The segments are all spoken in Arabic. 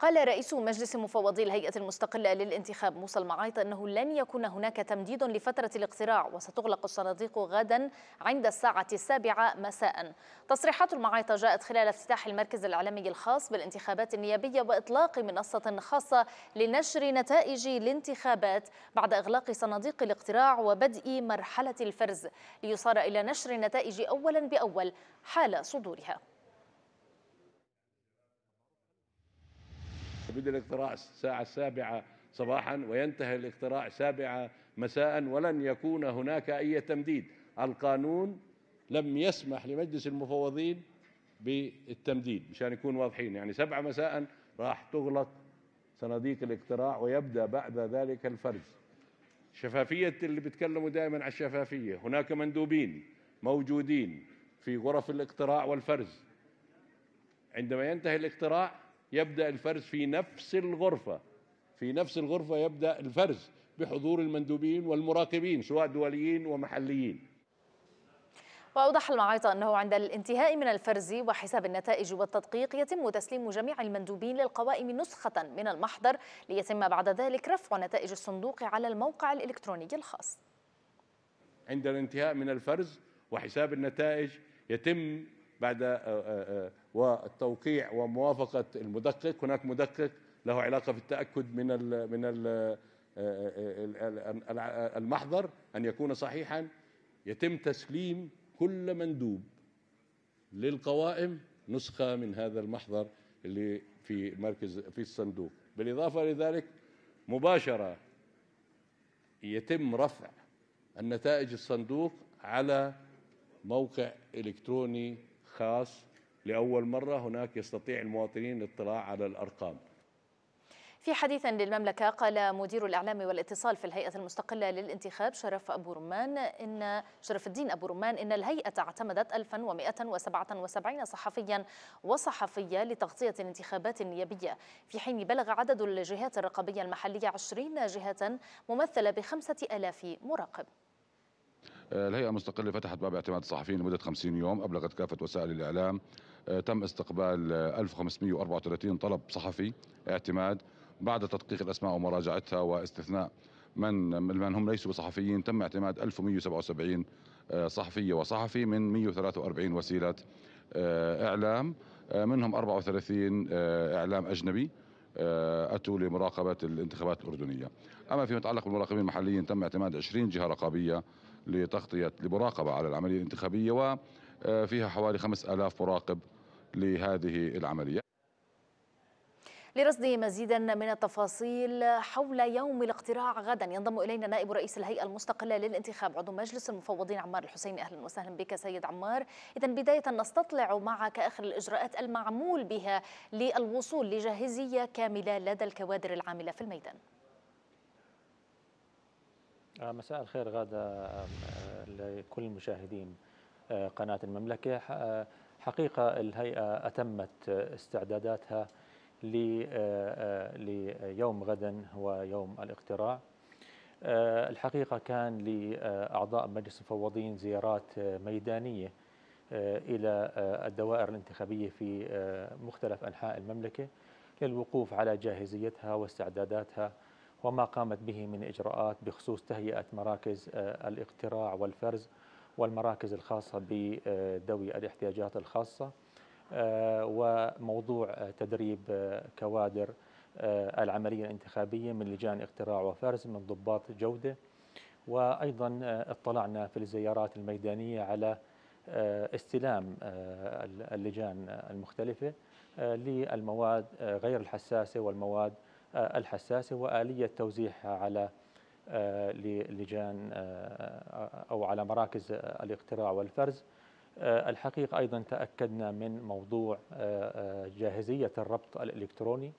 قال رئيس مجلس مفوضي الهيئة المستقلة للانتخاب موسى المعايط أنه لن يكون هناك تمديد لفترة الاقتراع وستغلق الصناديق غدا عند الساعة السابعة مساء. تصريحات المعايطة جاءت خلال افتتاح المركز الإعلامي الخاص بالانتخابات النيابية وإطلاق منصة خاصة لنشر نتائج الانتخابات بعد إغلاق صناديق الاقتراع وبدء مرحلة الفرز ليصار إلى نشر النتائج أولا بأول حال صدورها. بدأ الاقتراع الساعة السابعة صباحا وينتهي الاقتراع سابعة مساء ولن يكون هناك أي تمديد. القانون لم يسمح لمجلس المفوضين بالتمديد مشان يكون واضحين. يعني سبعة مساء راح تغلق صناديق الاقتراع ويبدأ بعد ذلك الفرز شفافية اللي بيتكلموا دائما عن الشفافية. هناك مندوبين موجودين في غرف الاقتراع والفرز عندما ينتهي الاقتراع يبدأ الفرز في نفس الغرفة. في نفس الغرفة يبدأ الفرز بحضور المندوبين والمراقبين سواء دوليين ومحليين. وأوضح المعايطة أنه عند الانتهاء من الفرز وحساب النتائج والتدقيق يتم تسليم جميع المندوبين للقوائم نسخة من المحضر ليتم بعد ذلك رفع نتائج الصندوق على الموقع الإلكتروني الخاص. عند الانتهاء من الفرز وحساب النتائج يتم بعد آه، آه، آه، والتوقيع وموافقة المدقق. هناك مدقق له علاقة في التأكد من من ال المحضر أن يكون صحيحا. يتم تسليم كل مندوب للقوائم نسخة من هذا المحضر اللي في مركز في الصندوق. بالإضافة لذلك مباشرة يتم رفع النتائج الصندوق على موقع إلكتروني خاص لأول مرة هناك يستطيع المواطنين الاطلاع على الأرقام. في حديث للمملكة قال مدير الإعلام والاتصال في الهيئة المستقلة للانتخاب شرف أبو رمان إن شرف الدين أبو رمان إن الهيئة اعتمدت 1177 صحفيا وصحفية لتغطية الانتخابات النيابية في حين بلغ عدد الجهات الرقابية المحلية 20 جهة ممثلة بخمسة ألاف مراقب. الهيئة المستقلة فتحت باب اعتماد الصحفيين لمدة 50 يوم أبلغت كافة وسائل الإعلام آه، تم استقبال 1534 طلب صحفي اعتماد بعد تدقيق الأسماء ومراجعتها واستثناء من من هم ليسوا بصحفيين تم اعتماد 1177 آه، صحفية وصحفي من 143 وسيلة آه، إعلام منهم 34 إعلام أجنبي أتوا لمراقبة الانتخابات الأردنية. أما فيما يتعلق بالمراقبين المحليين تم اعتماد 20 جهة رقابية لتغطية لمراقبة على العملية الانتخابية وفيها حوالي 5000 مراقب لهذه العملية. لرصد مزيدا من التفاصيل حول يوم الاقتراع غدا ينضم إلينا نائب رئيس الهيئة المستقلة للانتخاب عضو مجلس المفوضين عمار الحسيني أهلا وسهلا بك سيد عمار. اذا بداية نستطلع معك آخر الإجراءات المعمول بها للوصول لجاهزية كاملة لدى الكوادر العاملة في الميدان. آه، مساء الخير غادة آه، لكل المشاهدين آه، قناة المملكة. حقيقة الهيئة أتمت استعداداتها ليوم غدا هو يوم الاقتراع. الحقيقة كان لأعضاء مجلس المفوضين زيارات ميدانية إلى الدوائر الانتخابية في مختلف أنحاء المملكة للوقوف على جاهزيتها واستعداداتها. وما قامت به من إجراءات بخصوص تهيئة مراكز آه، الاقتراع والفرز والمراكز الخاصة بذوي الاحتياجات الخاصة آه، وموضوع تدريب آه، كوادر العملية الانتخابية من لجان اقتراع وفرز من ضباط جودة وأيضا اطلعنا في الزيارات الميدانية على استلام اللجان المختلفة للمواد غير الحساسة والمواد الحساسة وآلية توزيعها على آه، لجان آه، أو على مراكز الاقتراع والفرز. الحقيقة أيضا تأكدنا من موضوع جاهزية الربط الإلكتروني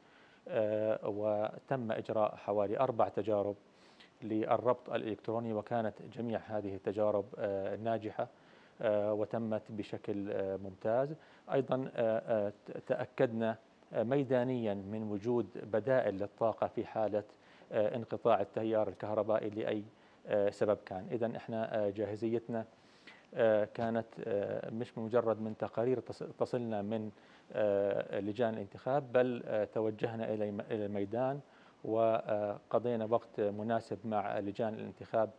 وتم إجراء حوالي أربع تجارب للربط الإلكتروني وكانت جميع هذه التجارب ناجحة وتمت بشكل ممتاز. أيضا تأكدنا ميدانيا من وجود بدائل للطاقة في حالة آه، انقطاع التيار الكهربائي لأي آه، سبب كان. إذا إحنا آه، جاهزيتنا كانت مش مجرد من تقارير تصلنا من لجان الانتخاب بل توجهنا إلى الميدان وقضينا وقت مناسب مع لجان الانتخاب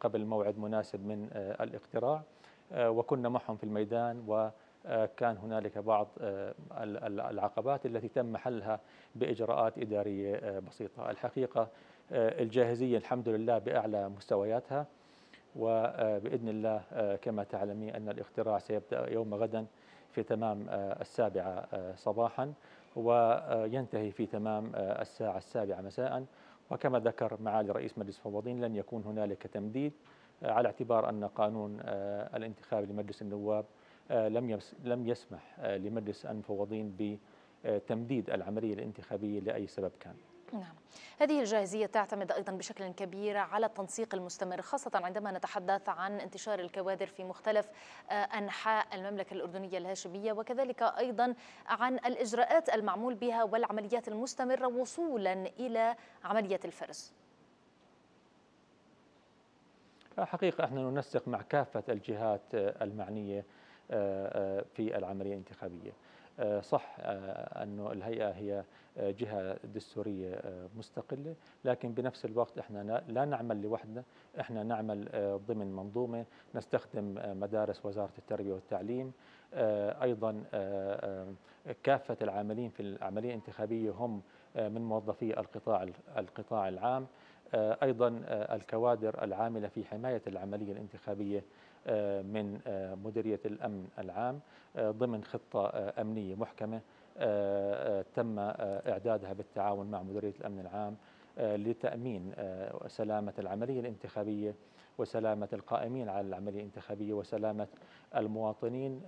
قبل موعد مناسب من الاقتراع وكنا معهم في الميدان وكان هنالك بعض العقبات التي تم حلها بإجراءات إدارية بسيطة. الحقيقة الجاهزية الحمد لله بأعلى مستوياتها وبإذن الله كما تعلمين أن الاقتراع سيبدأ يوم غدا في تمام السابعة صباحا وينتهي في تمام الساعة السابعة مساء. وكما ذكر معالي رئيس مجلس المفوضين لن يكون هنالك تمديد على اعتبار أن قانون الانتخاب لمجلس النواب لم لم يسمح لمجلس المفوضين بتمديد العملية الانتخابية لأي سبب كان. نعم. هذه الجاهزية تعتمد أيضا بشكل كبير على التنسيق المستمر خاصة عندما نتحدث عن انتشار الكوادر في مختلف آه، أنحاء المملكة الأردنية الهاشمية وكذلك أيضا عن الإجراءات المعمول بها والعمليات المستمرة وصولا إلى عملية الفرز. حقيقة إحنا ننسق مع كافة الجهات المعنية آه، آه، في العملية الانتخابية. صح أنه الهيئة هي جهة دستورية آه، مستقلة لكن بنفس الوقت إحنا لا نعمل لوحدنا إحنا نعمل آه، ضمن منظومة نستخدم آه، مدارس وزارة التربية والتعليم. أيضا كافة العاملين في العملية الانتخابية هم من موظفي القطاع القطاع العام. أيضا الكوادر العاملة في حماية العملية الانتخابية من مديرية الأمن العام ضمن خطة أمنية محكمة آه، آه، تم آه، إعدادها بالتعاون مع مديرية الأمن العام لتأمين سلامة العملية الانتخابية وسلامة القائمين على العملية الانتخابية وسلامة المواطنين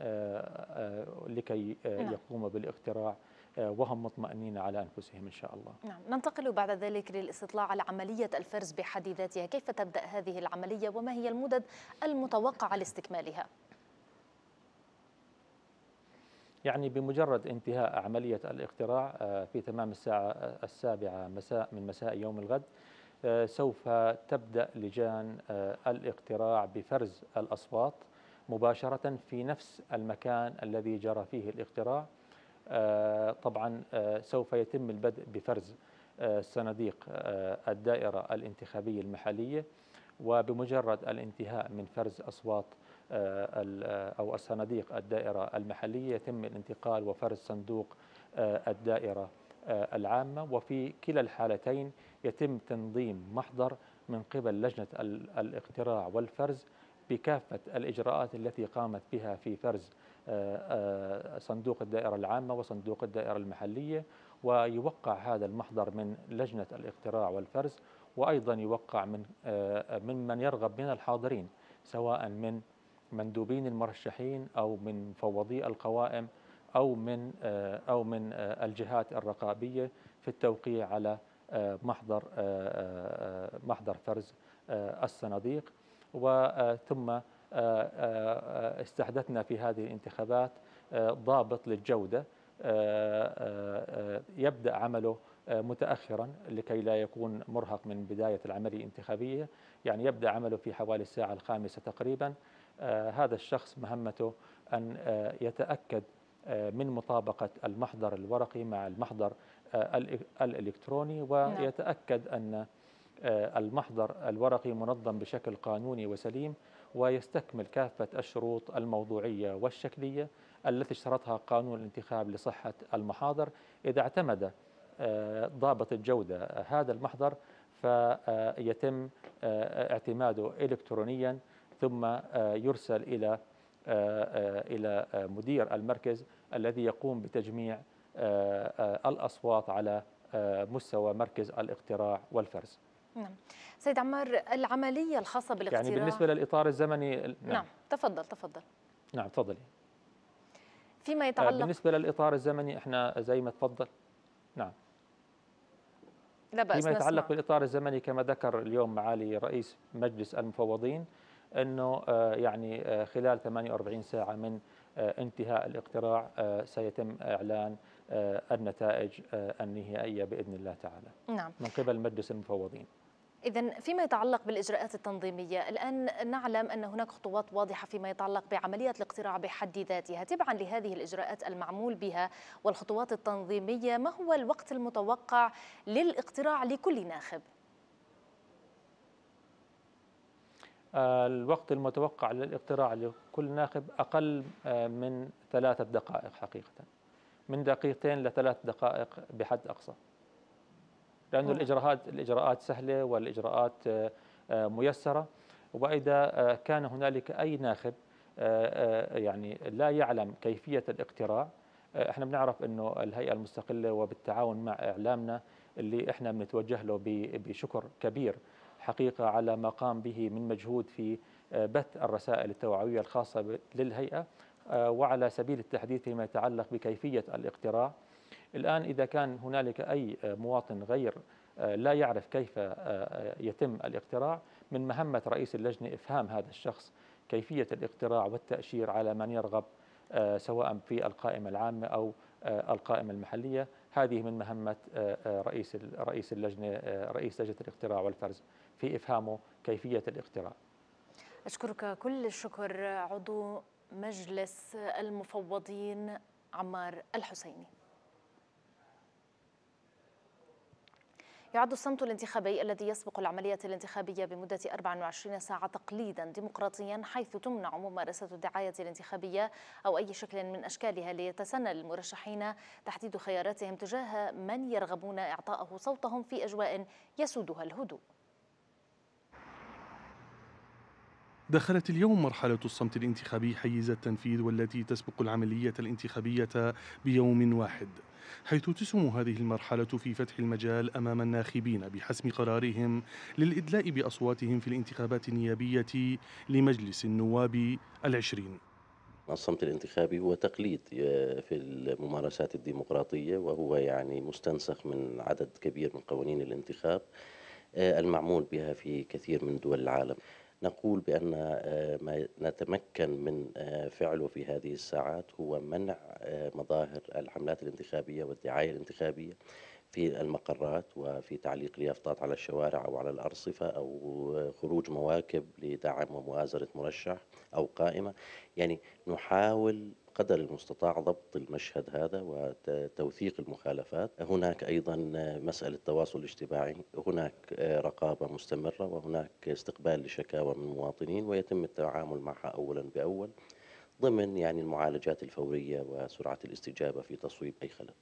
لكي نعم. يقوموا بالاقتراع وهم مطمئنين على أنفسهم إن شاء الله. نعم ننتقل بعد ذلك للاستطلاع على عملية الفرز بحد ذاتها. كيف تبدأ هذه العملية؟ وما هي المدد المتوقعة لاستكمالها؟ يعني بمجرد انتهاء عملية الاقتراع آه، في تمام الساعة السابعة مساء من مساء يوم الغد آه، سوف تبدأ لجان آه، الاقتراع بفرز الأصوات مباشرة في نفس المكان الذي جرى فيه الاقتراع. طبعا سوف يتم البدء بفرز صناديق الدائرة الانتخابية المحلية وبمجرد الانتهاء من فرز أصوات آه، أو الصناديق الدائرة المحلية يتم الانتقال وفرز صندوق آه، الدائرة آه، العامة. وفي كلا الحالتين يتم تنظيم محضر من قبل لجنة الاقتراع والفرز بكافة الإجراءات التي قامت بها في فرز صندوق الدائرة العامة وصندوق الدائرة المحلية ويوقع هذا المحضر من لجنة الاقتراع والفرز وأيضا يوقع من ممن يرغب من الحاضرين سواء من مندوبين المرشحين أو من مفوضي القوائم أو من آه، أو من آه، الجهات الرقابية في التوقيع على آه، محضر محضر فرز الصناديق. وثم استحدثنا في هذه الانتخابات ضابط للجودة يبدأ عمله متاخرا لكي لا يكون مرهق من بداية العملية الانتخابية يعني يبدأ عمله في حوالي الساعة الخامسة تقريبا آه، هذا الشخص مهمته أن آه، يتأكد آه، من مطابقة المحضر الورقي مع المحضر الإلكتروني نعم. ويتأكد أن المحضر الورقي منظم بشكل قانوني وسليم ويستكمل كافة الشروط الموضوعية والشكلية التي اشترطها قانون الانتخاب لصحة المحاضر. إذا اعتمد ضابط الجودة هذا المحضر فيتم اعتماده إلكترونيا ثم آه، يرسل إلى آه، آه، إلى مدير المركز الذي يقوم بتجميع الأصوات على مستوى مركز الاقتراع والفرز. نعم. سيد عمار العملية الخاصة بالاقتراع يعني بالنسبة للإطار الزمني نعم, نعم. تفضل تفضل. نعم تفضلي. فيما يتعلق بالنسبة للإطار الزمني إحنا زي ما تفضل. نعم. لا بأس فيما يتعلق بالإطار الزمني كما ذكر اليوم معالي رئيس مجلس المفوضين أنه آه، يعني آه، خلال 48 ساعة من آه، انتهاء الاقتراع سيتم إعلان النتائج النهائية بإذن الله تعالى. نعم. من قبل مجلس المفوضين. إذا فيما يتعلق بالإجراءات التنظيمية الآن نعلم أن هناك خطوات واضحة فيما يتعلق بعملية الاقتراع بحد ذاتها. تبعا لهذه الإجراءات المعمول بها والخطوات التنظيمية ما هو الوقت المتوقع للاقتراع لكل ناخب؟ آه، الوقت المتوقع للاقتراع لكل ناخب أقل آه، من ثلاثة دقائق حقيقة. من دقيقتين لثلاث دقائق بحد أقصى. لأن الإجراءات الإجراءات سهلة والإجراءات آه، ميسرة. وإذا كان هنالك أي ناخب يعني لا يعلم كيفية الاقتراع إحنا بنعرف إنه الهيئة المستقلة وبالتعاون مع إعلامنا اللي إحنا بنتوجه له بشكر كبير. حقيقة على ما قام به من مجهود في آه، بث الرسائل التوعوية الخاصة للهيئة آه، وعلى سبيل التحديث فيما يتعلق بكيفية الاقتراع. الآن إذا كان هنالك أي آه، مواطن غير لا يعرف كيف يتم الاقتراع من مهمة رئيس اللجنة إفهام هذا الشخص كيفية الاقتراع والتأشير على من يرغب سواء في القائمة العامة أو القائمة المحلية. هذه من مهمة رئيس رئيس اللجنة رئيس لجنة الاقتراع والفرز في إفهامه كيفية الاقتراع. أشكرك كل الشكر عضو مجلس المفوضين عمار الحسيني. يعد الصمت الانتخابي الذي يسبق العملية الانتخابية بمدة 24 ساعة تقليدا ديمقراطيا حيث تمنع ممارسة الدعاية الانتخابية أو أي شكل من أشكالها ليتسنى للمرشحين تحديد خياراتهم تجاه من يرغبون إعطاءه صوتهم في أجواء يسودها الهدوء. دخلت اليوم مرحلة الصمت الانتخابي حيز التنفيذ والتي تسبق العملية الانتخابية بيوم واحد. حيث تسهم هذه المرحلة في فتح المجال أمام الناخبين بحسم قرارهم للإدلاء بأصواتهم في الانتخابات النيابية لمجلس النواب العشرين. الصمت الانتخابي هو تقليد آه، في الممارسات الديمقراطية وهو يعني مستنسخ من عدد كبير من قوانين الانتخاب آه، المعمول بها في كثير من دول العالم. نقول بأن آه، ما نتمكن من آه، فعله في هذه الساعات هو منع آه، مظاهر الحملات الانتخابية والدعاية الانتخابية في المقرات وفي تعليق اليافطات على الشوارع أو على الأرصفة أو خروج مواكب لدعم ومؤازرة مرشح أو قائمة. يعني نحاول قدر المستطاع ضبط المشهد هذا وتوثيق المخالفات. هناك أيضا مسألة تواصل اجتماعي هناك رقابة مستمرة وهناك استقبال لشكاوى من المواطنين ويتم التعامل معها أولا بأول ضمن يعني المعالجات الفورية وسرعة الاستجابة في تصويب أي خلل.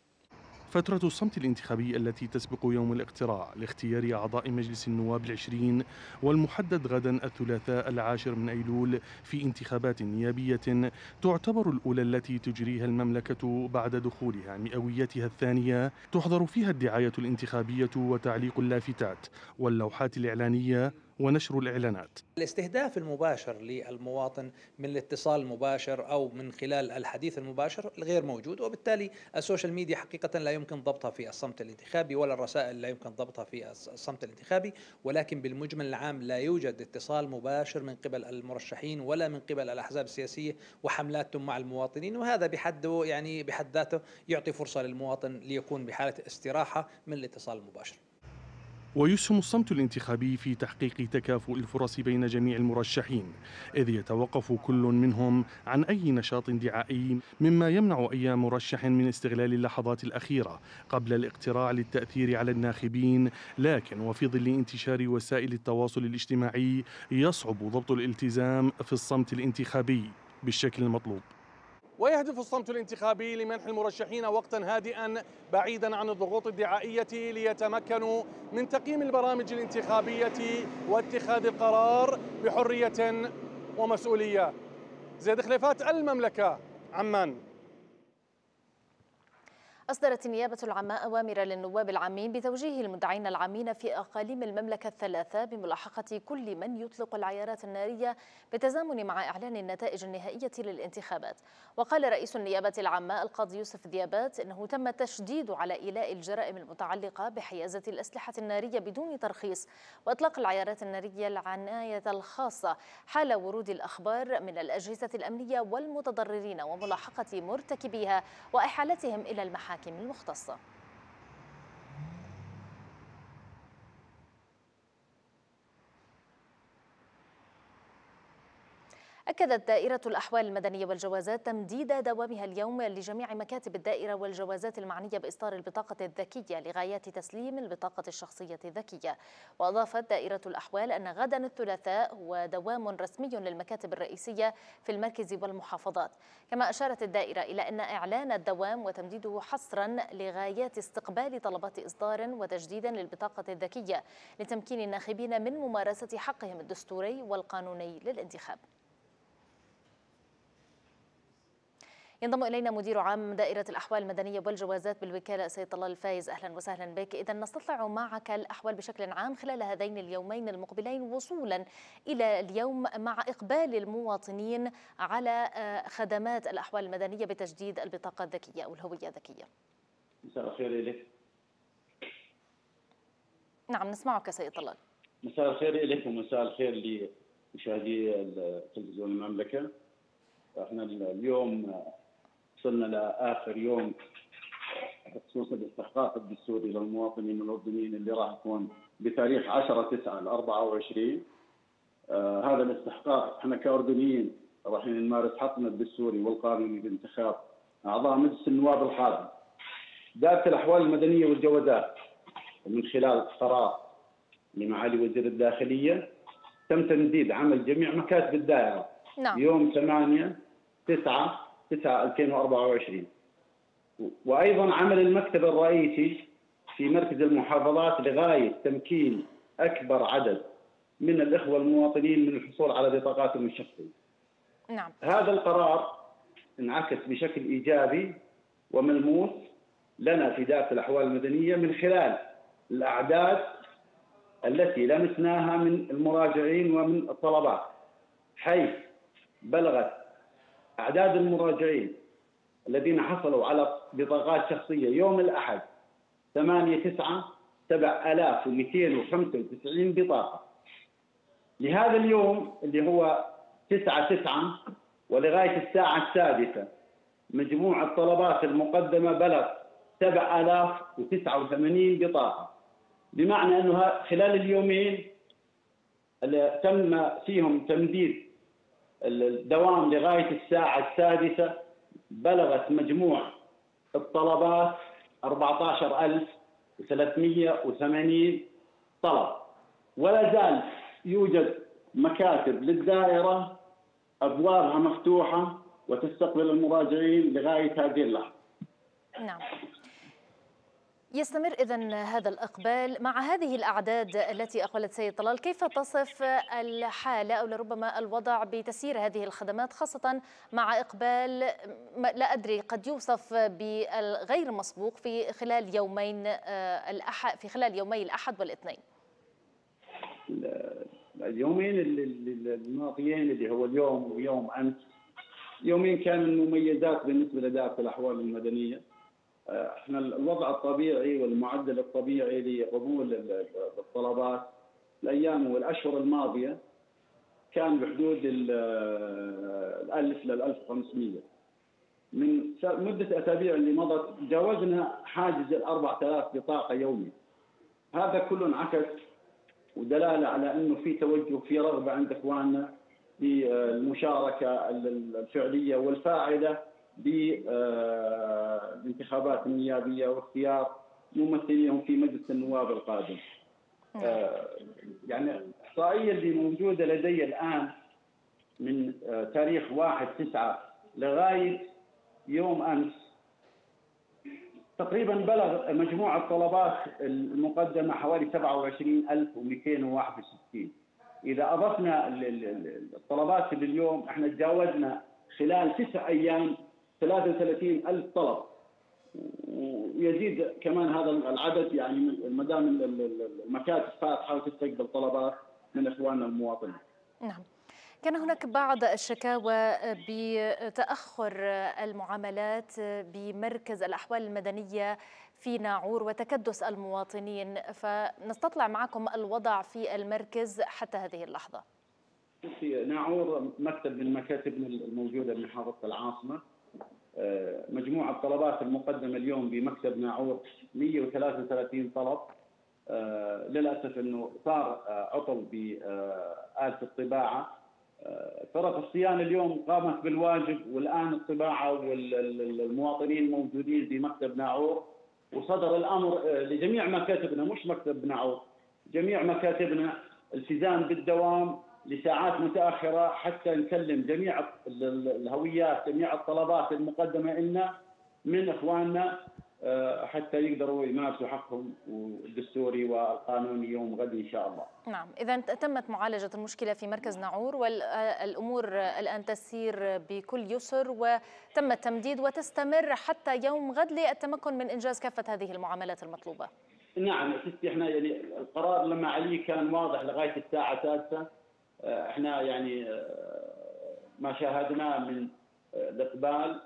فترة الصمت الانتخابي التي تسبق يوم الاقتراع لاختيار أعضاء مجلس النواب العشرين والمحدد غدا الثلاثاء العاشر من أيلول في انتخابات نيابية تعتبر الأولى التي تجريها المملكة بعد دخولها مئويتها الثانية. تحضر فيها الدعاية الانتخابية وتعليق اللافتات واللوحات الإعلانية ونشر الإعلانات. الاستهداف المباشر للمواطن من الاتصال المباشر أو من خلال الحديث المباشر غير موجود وبالتالي ال social media حقيقة لا يمكن ضبطها في الصمت الانتخابي ولا الرسائل لا يمكن ضبطها في الصمت الانتخابي ولكن بالمجمل العام لا يوجد اتصال مباشر من قبل المرشحين ولا من قبل الأحزاب السياسية وحملاتهم مع المواطنين وهذا بحده يعني بحد ذاته يعطي فرصة للمواطن ليكون بحالة استراحة من الاتصال المباشر. ويسهم الصمت الانتخابي في تحقيق تكافؤ الفرص بين جميع المرشحين إذ يتوقف كل منهم عن أي نشاط دعائي مما يمنع أي مرشح من استغلال اللحظات الأخيرة قبل الاقتراع للتأثير على الناخبين. لكن وفي ظل انتشار وسائل التواصل الاجتماعي يصعب ضبط الالتزام في الصمت الانتخابي بالشكل المطلوب. ويهدف الصمت الانتخابي لمنح المرشحين وقتا هادئا بعيدا عن الضغوط الدعائية ليتمكنوا من تقييم البرامج الانتخابية واتخاذ القرار بحرية ومسؤولية. زيد خليفات المملكة عمان. أصدرت النيابة العامة أوامر للنواب العامين بتوجيه المدعين العامين في أقاليم المملكة الثلاثة بملاحقة كل من يطلق العيارات النارية بالتزامن مع إعلان النتائج النهائية للانتخابات. وقال رئيس النيابة العامة القاضي يوسف ديابات أنه تم التشديد على إيلاء الجرائم المتعلقة بحيازة الأسلحة النارية بدون ترخيص وإطلاق العيارات النارية العناية الخاصة حال ورود الأخبار من الأجهزة الأمنية والمتضررين وملاحقة مرتكبيها وإحالتهم إلى المحاكم. المحاكم المختصة. أكدت دائرة الأحوال المدنية والجوازات تمديد دوامها اليوم لجميع مكاتب الدائرة والجوازات المعنية بإصدار البطاقة الذكية لغاية تسليم البطاقة الشخصية الذكية. وأضافت دائرة الأحوال أن غدا الثلاثاء هو دوام رسمي للمكاتب الرئيسية في المركز والمحافظات. كما أشارت الدائرة إلى أن إعلان الدوام وتمديده حصرا لغايات استقبال طلبات إصدار وتجديد للبطاقة الذكية لتمكين الناخبين من ممارسة حقهم الدستوري والقانوني للانتخاب. ينضم إلينا مدير عام دائرة الأحوال المدنية والجوازات بالوكالة سيد طلال الفايز. أهلا وسهلا بك. اذا نستطلع معك الأحوال بشكل عام خلال هذين اليومين المقبلين وصولا إلى اليوم مع إقبال المواطنين على آه، خدمات الأحوال المدنية بتجديد البطاقة الذكية أو الهوية الذكية. مساء الخير لك نعم نسمعك سيد طلال مساء الخير لك ومساء الخير لمشاهدي تلفزيون المملكة. إحنا اليوم وصلنا لآخر يوم بخصوص الاستحقاق الدستوري للمواطنين الاردنيين اللي راح يكون بتاريخ 10 9 ل 24 آه هذا الاستحقاق إحنا كأردنيين راح نمارس حقنا الدستوري والقانوني بانتخاب أعضاء مجلس النواب القادم. دائره الأحوال المدنية والجوازات ومن خلال قرار لمعالي وزير الداخلية تم تمديد عمل جميع مكاتب الدائرة نعم. يوم 8 9 9 2024 وأيضا عمل المكتب الرئيسي في مركز المحافظات لغاية تمكين أكبر عدد من الإخوة المواطنين من الحصول على بطاقاتهم الشخصية. نعم. هذا القرار انعكس بشكل إيجابي وملموس لنا في دائره الأحوال المدنية من خلال الأعداد التي لمسناها من المراجعين ومن الطلبات حيث بلغت أعداد المراجعين الذين حصلوا على بطاقات شخصية يوم الأحد 8 9 7295 بطاقة. لهذا اليوم اللي هو 9 9 ولغاية الساعة السادسة مجموع الطلبات المقدمة بلغ 7089 بطاقة. بمعنى أنه خلال اليومين تم فيهم تمديد الدوام لغاية الساعة السادسة بلغت مجموع الطلبات 14380 طلب. ولا زال يوجد مكاتب للدائرة أبوابها مفتوحة وتستقبل المراجعين لغاية هذه اللحظة. نعم. يستمر إذا هذا الإقبال مع هذه الأعداد التي أقبلت سيد طلال. كيف تصف الحالة أو لربما الوضع بتسيير هذه الخدمات خاصة مع إقبال لا أدري قد يوصف بالغير مسبوق في خلال يومين آه، الأحد في خلال يومي الأحد والاثنين؟ اليومين الماضيين اللي هو اليوم ويوم أمس يومين كان مميزات بالنسبة لدائرة الأحوال المدنية. إحنا الوضع الطبيعي والمعدل الطبيعي لقبول الطلبات الأيام والأشهر الماضية كان بحدود ال 1000 لل 1500 من مدة اسابيع اللي مضت تجاوزنا حاجز ال 4000 بطاقة يومي. هذا كله انعكس ودلالة على إنه في توجه في رغبة عند إخواننا بالمشاركة الفعلية والفاعلة بالانتخابات النيابية واختيار ممثليهم في مجلس النواب القادم. نعم. آه، يعني الاحصائيه اللي موجودة لدي الآن من آه، تاريخ 1 9 لغاية يوم أمس تقريبا بلغ مجموع الطلبات المقدمة حوالي 27261 إذا أضفنا الطلبات اللي اليوم إحنا تجاوزنا خلال تسع أيام 33 ألف طلب ويزيد كمان هذا العدد يعني ما دام المكاتب فاتحه وتستقبل طلبات من إخواننا المواطنين. نعم. كان هناك بعض الشكاوى بتأخر المعاملات بمركز الأحوال المدنية في ناعور وتكدس المواطنين فنستطلع معكم الوضع في المركز حتى هذه اللحظة. في ناعور مكتب من مكاتبنا الموجودة بمحافظة العاصمة مجموع الطلبات المقدمة اليوم بمكتب ناعور 133 طلب. آه، للأسف إنه صار آه، عطل بآلة الطباعة. فرق الصيانة اليوم قامت بالواجب والآن الطباعة والمواطنين الموجودين في مكتب ناعور. وصدر الأمر لجميع مكاتبنا مش مكتب ناعور جميع مكاتبنا التزام بالدوام. لساعات متأخرة حتى نسلم جميع الهويات جميع الطلبات المقدمة لنا من إخواننا آه، حتى يقدروا يمارسوا حقهم الدستوري والقانوني يوم غد إن شاء الله. نعم، إذا تمت معالجة المشكلة في مركز ناعور والأمور الآن تسير بكل يسر وتم التمديد وتستمر حتى يوم غد للتمكن من إنجاز كافة هذه المعاملات المطلوبة. نعم ستي إحنا يعني القرار لما عليه كان واضح لغاية الساعة السادسة إحنا يعني آه، ما شاهدناه من الاقبال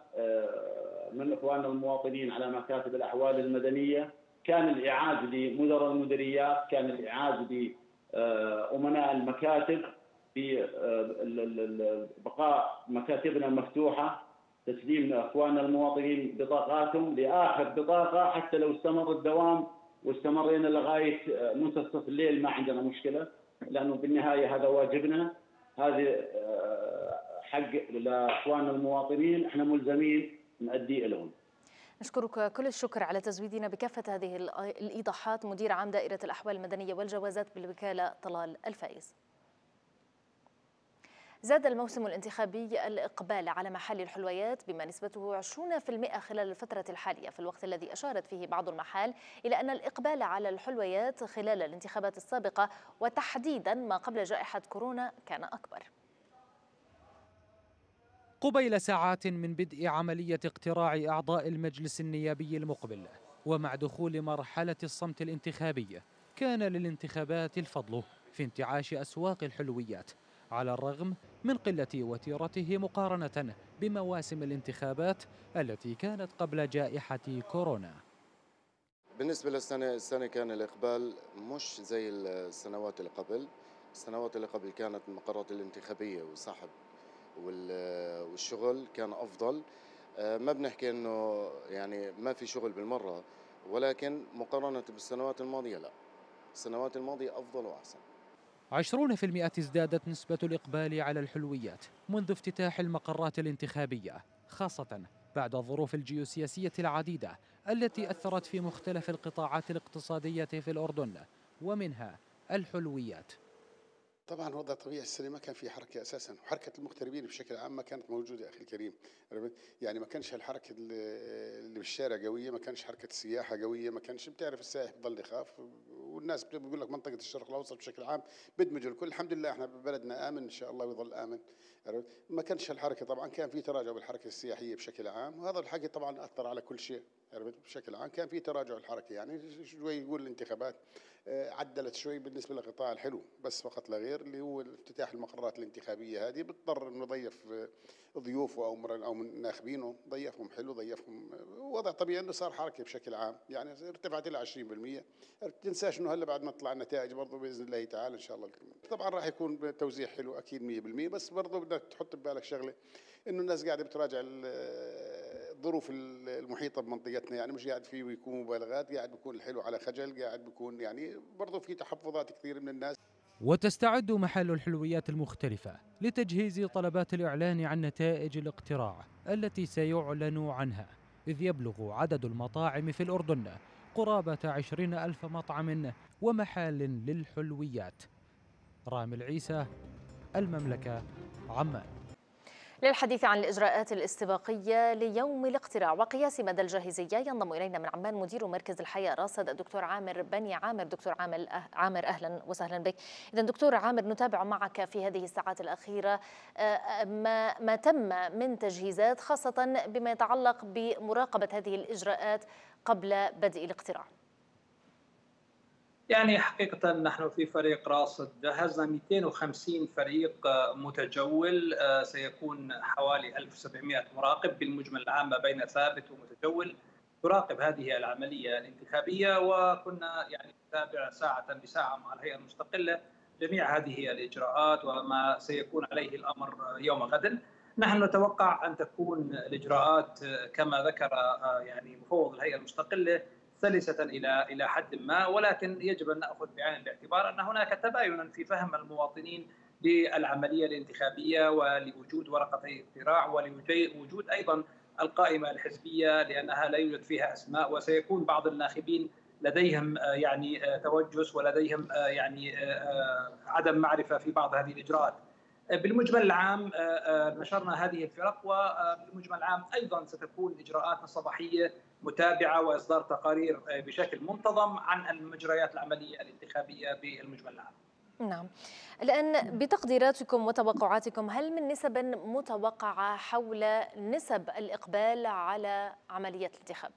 من اخواننا المواطنين على مكاتب الاحوال المدنية. كان الإعاز لمدراء المديريات كان الإعاز لأمناء المكاتب في بقاء مكاتبنا مفتوحة. تسليم اخواننا المواطنين بطاقاتهم لآخر بطاقة حتى لو استمر الدوام واستمرينا لغاية منتصف الليل ما عندنا مشكلة. لأنه بالنهايه هذا واجبنا. هذه حق لإخواننا المواطنين. إحنا ملزمين نؤدي لهم نشكرك كل الشكر على تزويدنا بكافة هذه الإيضاحات. مدير عام دائرة الأحوال المدنية والجوازات بالوكالة طلال الفائز زاد الموسم الانتخابي الإقبال على محل الحلويات بما نسبته 20% خلال الفترة الحالية. في الوقت الذي أشارت فيه بعض المحال إلى أن الإقبال على الحلويات خلال الانتخابات السابقة وتحديدا ما قبل جائحة كورونا كان أكبر. قبيل ساعات من بدء عملية اقتراع أعضاء المجلس النيابي المقبل ومع دخول مرحلة الصمت الانتخابي كان للانتخابات الفضل في انتعاش أسواق الحلويات. على الرغم من قلة وتيرته مقارنة بمواسم الانتخابات التي كانت قبل جائحة كورونا. بالنسبة للسنة السنة كان الإقبال مش زي السنوات اللي قبل. السنوات اللي قبل كانت المقرات الانتخابية وسحب والشغل كان أفضل. آه، ما بنحكي إنه يعني ما في شغل بالمرة ولكن مقارنة بالسنوات الماضية لا. السنوات الماضية أفضل وأحسن. 20% ازدادت نسبة الإقبال على الحلويات منذ افتتاح المقرات الانتخابية خاصة بعد الظروف الجيوسياسية العديدة التي أثرت في مختلف القطاعات الاقتصادية في الأردن ومنها الحلويات. طبعا وضع طبيعي السنة ما كان في حركة أساسا وحركة المغتربين بشكل عام ما كانت موجودة أخي الكريم. يعني ما كانش الحركة اللي بالشارع قوية ما كانش حركة السياحة قوية ما كانش بتعرف السائح بضل يخاف والناس بيقول لك منطقة الشرق الأوسط بشكل عام بدمجوا الكل. الحمد لله إحنا بلدنا آمن إن شاء الله ويظل آمن. ما كانش الحركة طبعا كان في تراجع بالحركة السياحية بشكل عام وهذا الحكي طبعا أثر على كل شيء. بشكل عام كان في تراجع الحركة يعني شوي يقول الانتخابات. عدلت شوي بالنسبة للقطاع الحلو بس فقط لا غير اللي هو افتتاح المقرات الانتخابية هذه. بيضطر إنه يضيف آه، ضيوفه أو أو من ناخبينه ضيفهم حلو ضيفهم آه، وضع طبيعي إنه صار حركة بشكل عام. يعني ارتفعت إلى 20% تنساش إنه هلأ بعد ما تطلع النتائج برضه بإذن الله تعالى إن شاء الله طبعا راح يكون توزيع حلو أكيد 100% بس برضه بدك تحط ببالك شغلة إنه الناس قاعدة بتراجع الظروف المحيطه بمنطقتنا يعني مش قاعد فيه ويكون مبالغات قاعد بيكون الحلو على خجل قاعد بيكون يعني برضه في تحفظات كثير من الناس. وتستعد محل الحلويات المختلفة لتجهيز طلبات الإعلان عن نتائج الاقتراع التي سيعلن عنها إذ يبلغ عدد المطاعم في الأردن قرابة عشرين ألف مطعم ومحال للحلويات. رامي العيسى المملكة عمان. للحديث عن الإجراءات الاستباقية ليوم الاقتراع وقياس مدى الجاهزية ينضم إلينا من عمان مدير مركز الحياة راصد الدكتور عامر بني عامر. دكتور عامر عامر أهلا وسهلا بك. إذا دكتور عامر نتابع معك في هذه الساعات الأخيرة آه، ما, ما تم من تجهيزات خاصة بما يتعلق بمراقبة هذه الإجراءات قبل بدء الاقتراع. يعني حقيقة نحن في فريق راصد جهزنا 250 فريق آه، متجول آه، سيكون حوالي 1700 مراقب بالمجمل العام بين ثابت ومتجول تراقب هذه العملية الانتخابية وكنا يعني نتابع ساعة بساعة مع الهيئة المستقلة جميع هذه الإجراءات وما سيكون عليه الأمر يوم غد. نحن نتوقع أن تكون الإجراءات آه، كما ذكر يعني مفوض الهيئة المستقلة سلسة إلى إلى حد ما ولكن يجب أن نأخذ بعين الاعتبار أن هناك تباينا في فهم المواطنين للعملية الانتخابية ولوجود ورقتي اقتراع ولوجود أيضا القائمة الحزبية لأنها لا يوجد فيها أسماء وسيكون بعض الناخبين لديهم يعني توجس ولديهم يعني عدم معرفة في بعض هذه الإجراءات. بالمجمل العام نشرنا هذه الفرق وبالمجمل العام أيضا ستكون إجراءاتنا الصباحيه متابعة وإصدار تقارير بشكل منتظم عن المجريات العملية الانتخابية بالمجمل العام. نعم الآن بتقديراتكم وتوقعاتكم هل من نسب متوقعة حول نسب الإقبال على عملية الانتخاب؟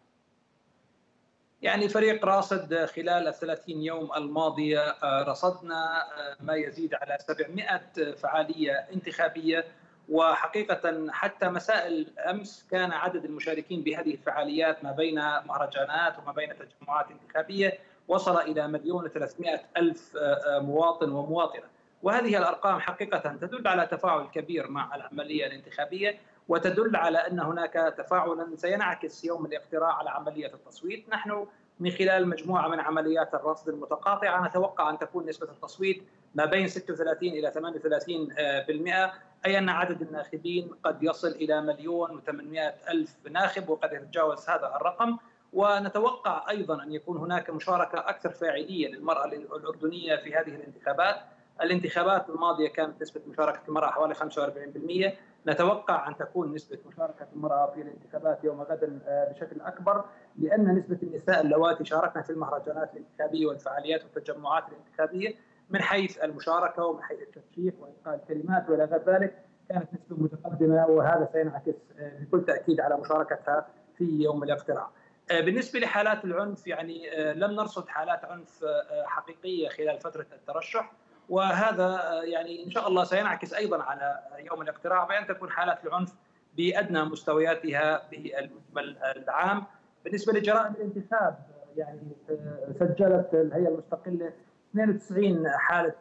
يعني فريق راصد خلال الثلاثين يوم الماضية رصدنا ما يزيد على 700 فعالية انتخابية وحقيقة حتى مساء الأمس كان عدد المشاركين بهذه الفعاليات ما بين مهرجانات وما بين تجمعات انتخابية وصل إلى مليون وثلاثمائة ألف مواطن ومواطنة. وهذه الأرقام حقيقة تدل على تفاعل كبير مع العملية الانتخابية وتدل على أن هناك تفاعلا سينعكس يوم الاقتراع على عملية التصويت. نحن من خلال مجموعة من عمليات الرصد المتقاطعة نتوقع أن تكون نسبة التصويت ما بين 36 إلى 38% أي أن عدد الناخبين قد يصل إلى مليون و800 ألف ناخب وقد يتجاوز هذا الرقم. ونتوقع أيضا أن يكون هناك مشاركة أكثر فاعلية للمرأة الأردنية في هذه الانتخابات. الانتخابات الماضية كانت نسبة مشاركة المرأة حوالي 45%، نتوقع أن تكون نسبة مشاركة المرأة في الانتخابات يوم غد بشكل أكبر لأن نسبة النساء اللواتي شاركن في المهرجانات الانتخابية والفعاليات والتجمعات الانتخابية. من حيث المشاركة ومن حيث الترشيح والقاء الكلمات وإلى غير ذلك كانت نسبة متقدمة وهذا سينعكس بكل تأكيد على مشاركتها في يوم الاقتراع. بالنسبة لحالات العنف يعني لم نرصد حالات عنف حقيقية خلال فترة الترشح وهذا يعني إن شاء الله سينعكس أيضا على يوم الاقتراع بأن تكون حالات العنف بأدنى مستوياتها بالمجمل العام بالنسبة لجرائم الانتخاب يعني سجلت الهيئة المستقلة 92 حالة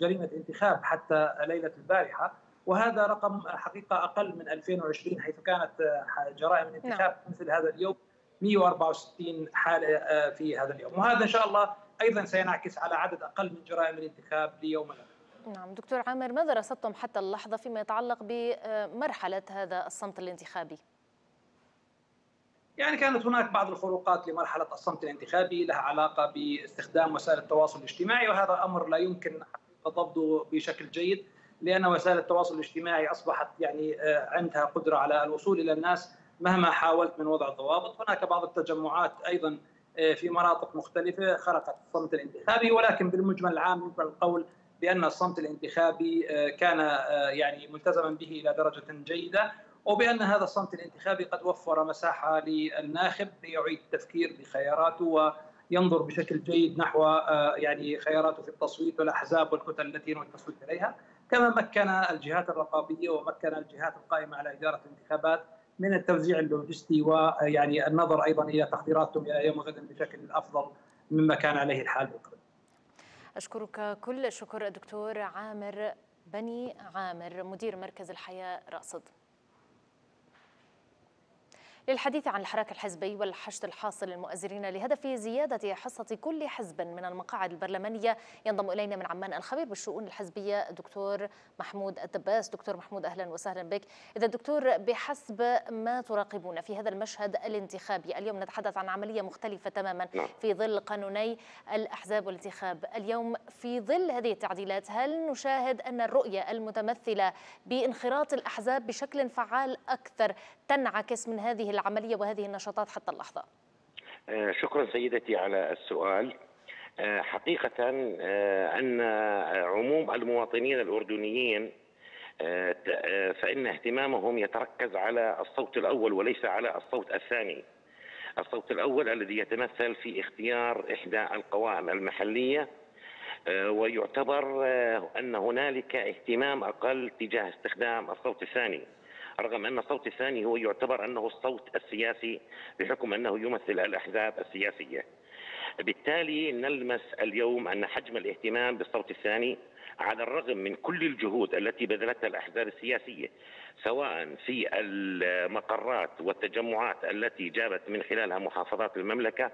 جريمة انتخاب حتى ليلة البارحة. وهذا رقم حقيقة أقل من 2020 حيث كانت جرائم الانتخاب مثل هذا اليوم 164 حالة في هذا اليوم. وهذا إن شاء الله أيضا سينعكس على عدد أقل من جرائم الانتخاب ليوم الغد نعم دكتور عامر ماذا رصدتم حتى اللحظة فيما يتعلق بمرحلة هذا الصمت الانتخابي؟ يعني كانت هناك بعض الخروقات لمرحلة الصمت الانتخابي لها علاقة باستخدام وسائل التواصل الاجتماعي وهذا أمر لا يمكن ضبطه بشكل جيد لأن وسائل التواصل الاجتماعي أصبحت يعني عندها قدرة على الوصول إلى الناس مهما حاولت من وضع الضوابط. هناك بعض التجمعات أيضا في مناطق مختلفة خرقت الصمت الانتخابي ولكن بالمجمل العام يمكن القول بأن الصمت الانتخابي كان يعني ملتزما به إلى درجة جيدة. وبأن هذا الصمت الانتخابي قد وفر مساحة للناخب ليعيد التفكير بخياراته وينظر بشكل جيد نحو يعني خياراته في التصويت والأحزاب والكتل التي ينوي التصويت إليها كما مكن الجهات الرقابية ومكن الجهات القائمة على إدارة الانتخابات من التوزيع اللوجستي ويعني النظر أيضا إلى تحضيراتهم إلى يوم غد بشكل أفضل مما كان عليه الحال بالقبل. أشكرك كل الشكر الدكتور عامر بني عامر مدير مركز الحياة راصد. للحديث عن الحراك الحزبي والحشد الحاصل للمؤازرين لهدف زيادة حصة كل حزب من المقاعد البرلمانية. ينضم إلينا من عمان الخبير بالشؤون الحزبية دكتور محمود الدباس. دكتور محمود أهلا وسهلا بك. إذا دكتور بحسب ما تراقبون في هذا المشهد الانتخابي اليوم نتحدث عن عملية مختلفة تماما في ظل قانوني الأحزاب والانتخاب اليوم. في ظل هذه التعديلات هل نشاهد أن الرؤية المتمثلة بانخراط الأحزاب بشكل فعال أكثر تنعكس من هذه العملية وهذه النشاطات حتى اللحظة. شكرا سيدتي على السؤال. حقيقة أن عموم المواطنين الأردنيين فإن اهتمامهم يتركز على الصوت الأول وليس على الصوت الثاني. الصوت الأول الذي يتمثل في اختيار إحدى القوائم المحلية ويعتبر أن هنالك اهتمام أقل تجاه استخدام الصوت الثاني. رغم أن الصوت الثاني هو يعتبر أنه الصوت السياسي بحكم أنه يمثل الأحزاب السياسية. بالتالي نلمس اليوم أن حجم الاهتمام بالصوت الثاني على الرغم من كل الجهود التي بذلتها الأحزاب السياسية سواء في المقرات والتجمعات التي جابت من خلالها محافظات المملكة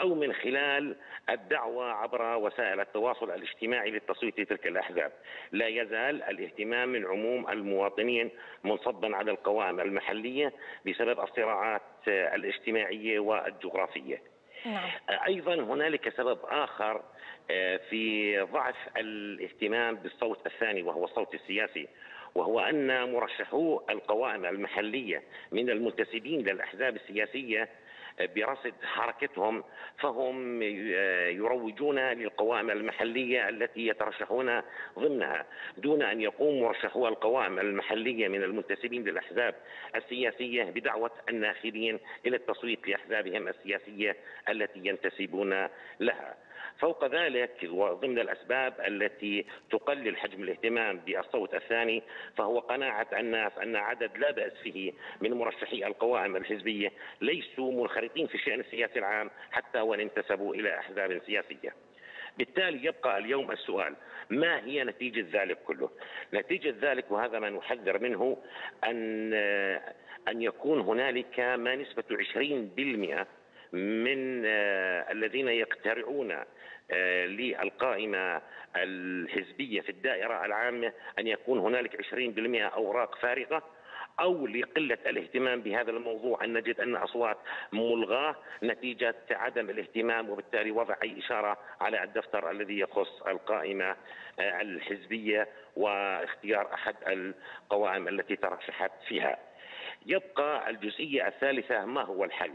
أو من خلال الدعوة عبر وسائل التواصل الاجتماعي للتصويت لتلك الأحزاب لا يزال الاهتمام من عموم المواطنين منصبا على القوائم المحلية بسبب الصراعات الاجتماعية والجغرافية نعم. أيضا هنالك سبب آخر آه، في ضعف الاهتمام بالصوت الثاني وهو الصوت السياسي وهو أن مرشحو القوائم المحلية من المنتسبين للأحزاب السياسية برصد حركتهم فهم يروجون للقوائم المحلية التي يترشحون ضمنها دون أن يقوم مرشحو القوائم المحلية من المنتسبين للأحزاب السياسية بدعوة الناخبين إلى التصويت لأحزابهم السياسية التي ينتسبون لها. فوق ذلك وضمن الأسباب التي تقلل حجم الاهتمام بالصوت الثاني فهو قناعة الناس أن عدد لا بأس فيه من مرشحي القوائم الحزبية ليسوا منخرطين في الشان السياسي العام حتى وإن انتسبوا إلى أحزاب سياسية. بالتالي يبقى اليوم السؤال ما هي نتيجة ذلك كله نتيجة ذلك وهذا ما نحذر منه أن أن يكون هنالك ما نسبة 20% من آه، الذين يقترعون آه، للقائمة الحزبية في الدائرة العامة أن يكون هنالك 20% أوراق فارغة أو لقلة الاهتمام بهذا الموضوع أن نجد أن أصوات ملغاة نتيجة عدم الاهتمام وبالتالي وضع أي إشارة على الدفتر الذي يخص القائمة آه، الحزبية واختيار أحد القوائم التي ترشحت فيها. يبقى الجزئية الثالثة ما هو الحل؟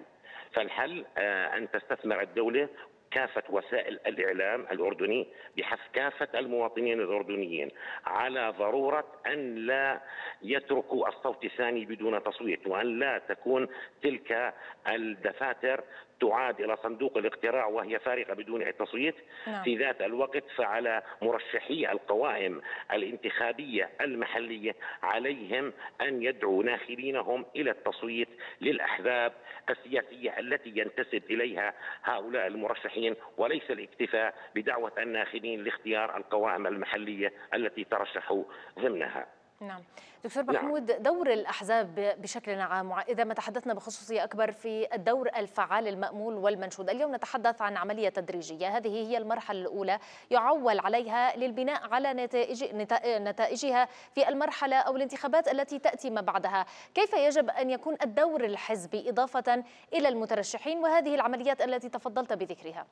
فالحل آه، أن تستثمر الدولة كافة وسائل الإعلام الأردني بحث كافة المواطنين الأردنيين على ضرورة أن لا يتركوا الصوت الثاني بدون تصويت وأن لا تكون تلك الدفاتر تعاد إلى صندوق الاقتراع وهي فارغة بدون أي تصويت نعم. في ذات الوقت فعلى مرشحي القوائم الانتخابية المحلية عليهم أن يدعوا ناخبينهم إلى التصويت للأحزاب السياسية التي ينتسب إليها هؤلاء المرشحين وليس الاكتفاء بدعوة الناخبين لاختيار القوائم المحلية التي ترشحوا ضمنها نعم دكتور نعم. محمود نعم. دور الأحزاب بشكل عام إذا ما تحدثنا بخصوصية أكبر في الدور الفعال المأمول والمنشود اليوم نتحدث عن عملية تدريجية هذه هي المرحلة الأولى يعول عليها للبناء على نتائج نتائجها في المرحلة أو الانتخابات التي تأتي ما بعدها كيف يجب أن يكون الدور الحزبي إضافة إلى المترشحين وهذه العمليات التي تفضلت بذكرها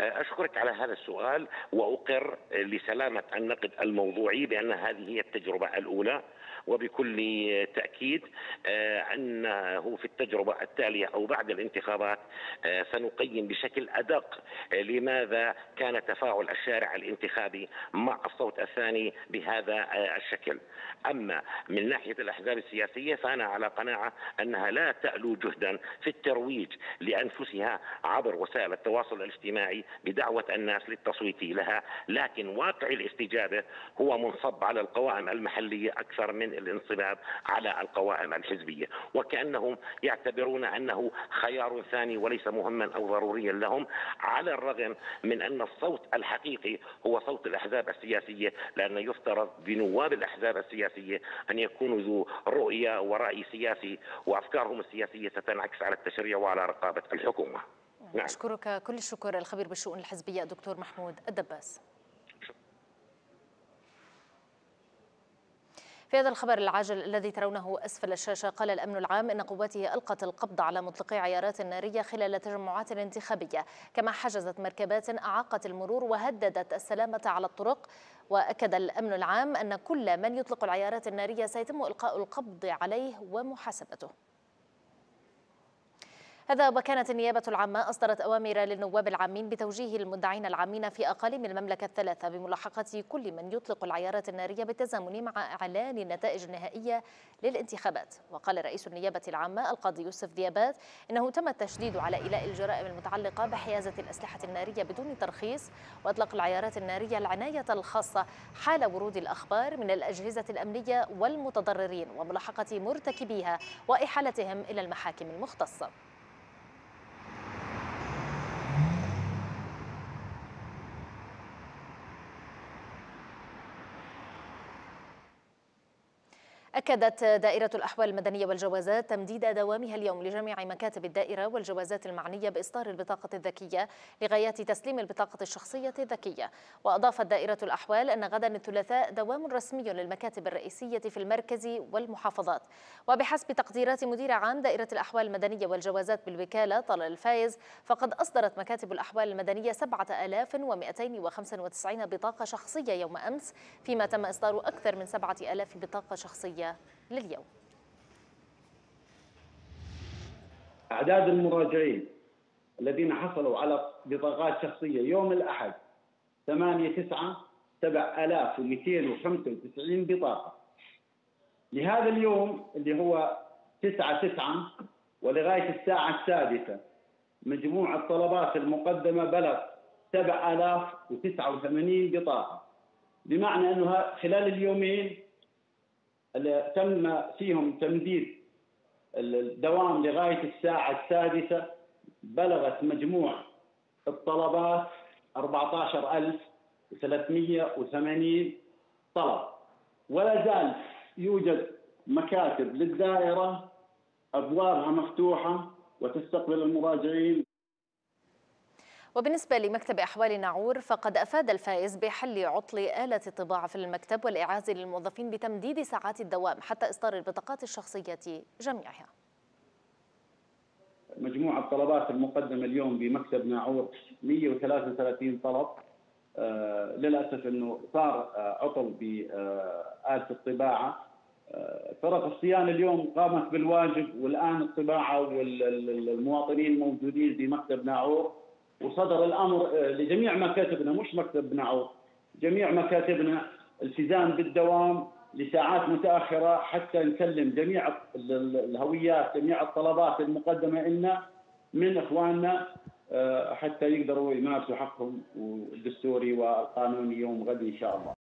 أشكرك على هذا السؤال وأقر لسلامة النقد الموضوعي بأن هذه هي التجربة الأولى. وبكل تأكيد آه، أنه في التجربة التالية أو بعد الانتخابات آه، سنقيم بشكل أدق آه، لماذا كان تفاعل الشارع الانتخابي مع الصوت الثاني بهذا الشكل. أما من ناحية الأحزاب السياسية فأنا على قناعة أنها لا تألو جهدا في الترويج لأنفسها عبر وسائل التواصل الاجتماعي بدعوة الناس للتصويت لها لكن واقع الاستجابة هو منصب على القوائم المحلية أكثر من الانصباب على القوائم الحزبية. وكأنهم يعتبرون أنه خيار ثاني وليس مهما أو ضروريا لهم على الرغم من أن الصوت الحقيقي هو صوت الأحزاب السياسية لأن يفترض بنواب الأحزاب السياسية أن يكونوا ذو رؤية ورأي سياسي وأفكارهم السياسية ستنعكس على التشريع وعلى رقابة الحكومة. نعم. أشكرك. كل الشكر الخبير بالشؤون الحزبية دكتور محمود الدباس. في هذا الخبر العاجل الذي ترونه أسفل الشاشة قال الأمن العام إن قواته ألقت القبض على مطلقي عيارات نارية خلال التجمعات الانتخابية كما حجزت مركبات أعاقت المرور وهددت السلامة على الطرق. وأكد الأمن العام أن كل من يطلق العيارات النارية سيتم إلقاء القبض عليه ومحاسبته. هذا وكانت النيابة العامة أصدرت أوامر للنواب العامين بتوجيه المدعين العامين في أقاليم المملكة الثلاثة بملاحقة كل من يطلق العيارات النارية بالتزامن مع إعلان النتائج النهائية للانتخابات. وقال رئيس النيابة العامة القاضي يوسف ديابات إنه تم التشديد على إيلاء الجرائم المتعلقة بحيازة الأسلحة النارية بدون ترخيص وإطلاق العيارات النارية العناية الخاصة حال ورود الأخبار من الأجهزة الأمنية والمتضررين وملاحقة مرتكبيها وإحالتهم إلى المحاكم المختصة. أكدت دائرة الأحوال المدنية والجوازات تمديد دوامها اليوم لجميع مكاتب الدائرة والجوازات المعنية بإصدار البطاقة الذكية لغاية تسليم البطاقة الشخصية الذكية. وأضافت دائرة الأحوال أن غدا الثلاثاء دوام رسمي للمكاتب الرئيسية في المركز والمحافظات. وبحسب تقديرات مدير عام دائرة الأحوال المدنية والجوازات بالوكالة طلال الفايز فقد أصدرت مكاتب الأحوال المدنية 7295 بطاقة شخصية يوم أمس فيما تم إصدار أكثر من 7000 بطاقة شخصية. لليوم. أعداد المراجعين الذين حصلوا على بطاقات شخصية يوم الأحد 8 9 7295 بطاقة. لهذا اليوم اللي هو 9 9 ولغاية الساعة السادسة مجموع الطلبات المقدمة بلغ 7089 بطاقة. بمعنى أنه خلال اليومين تم فيهم تمديد الدوام لغاية الساعة السادسة بلغت مجموع الطلبات 14380 طلب. ولا زال يوجد مكاتب للدائرة أبوابها مفتوحة وتستقبل المراجعين وبالنسبة لمكتب أحوال ناعور فقد أفاد الفائز بحل عطل آلة الطباعة في المكتب والإعازة للموظفين بتمديد ساعات الدوام حتى إصدار البطاقات الشخصية جميعها. مجموع الطلبات المقدمة اليوم بمكتب ناعور 133 طلب. آه للأسف أنه صار آه عطل بآلة الطباعة. آه فرق الصيانة اليوم قامت بالواجب والآن الطباعة والمواطنين موجودين بمكتب ناعور وصدر الأمر لجميع مكاتبنا مش مكتب نعور جميع مكاتبنا التزام بالدوام لساعات متأخرة حتى نسلم جميع الهويات جميع الطلبات المقدمة لنا من إخواننا حتى يقدروا يمارسوا حقهم الدستوري والقانوني يوم غد إن شاء الله.